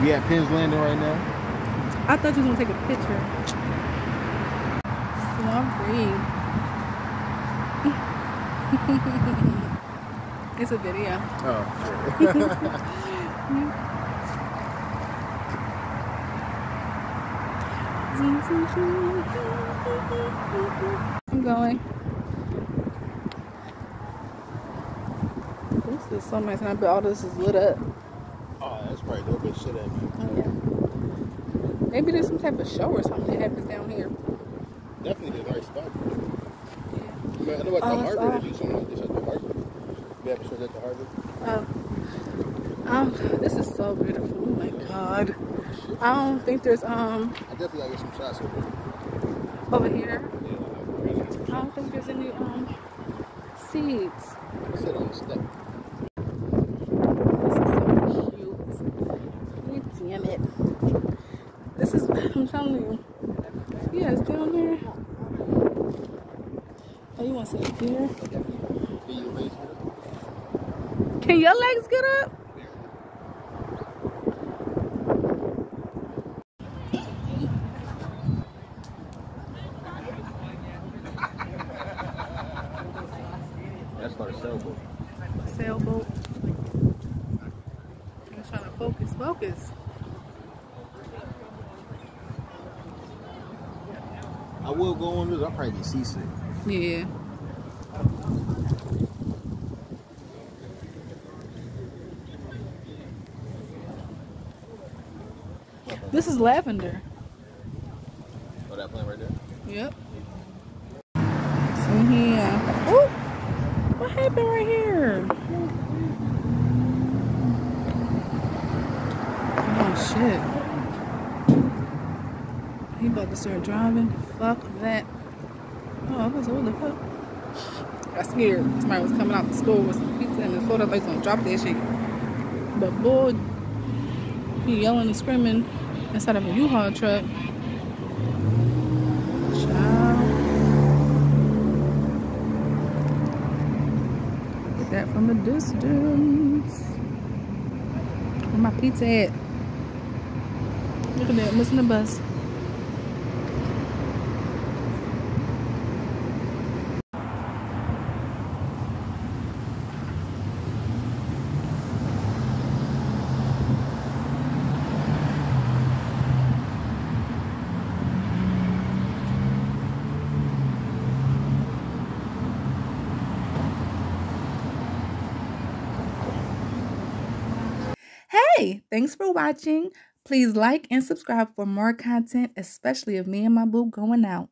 We at Penn's Landing right now. I thought you was gonna take a picture. So I'm free. it's a video. Oh, I'm going. This is so nice, and I bet all this is lit up. Oh, that's probably dope as shit at me. Oh, yeah. Maybe there's some type of show or something that happens down here. Definitely the right spot. Yeah. Man, I know at the Oh, it's Harvard, off. they do something like this at the Harvard. We have shows at the Harvard. Oh. Um, this is so beautiful. Oh my god. I don't think there's um I definitely gotta get some shots of it. over here. Yeah, like, really get some I don't think there's any um seeds. shots. Sit on the step. This is so cute. Damn it. This is I'm telling you. Yeah, it's down there. Oh, you want to sit here? Can you raise it? Can your legs get up? That's called a sailboat. Sailboat. I'm trying to focus. Focus. I will go on this. I'll probably get seasick. Yeah. This is lavender. Oh, that plane right there? Yep. So here. Ooh, what happened right here? Oh shit. He about to start driving. Fuck that. Oh, I was what the fuck? I scared. Somebody was coming out the store with some pizza and the soda. Like gonna drop that shit. But boy, he yelling and screaming inside of a U-Haul truck. At that from a distance. Where my pizza at? Look at that, missing the bus. Hey, thanks for watching. Please like and subscribe for more content, especially of me and my boo going out.